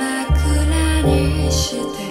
枕にして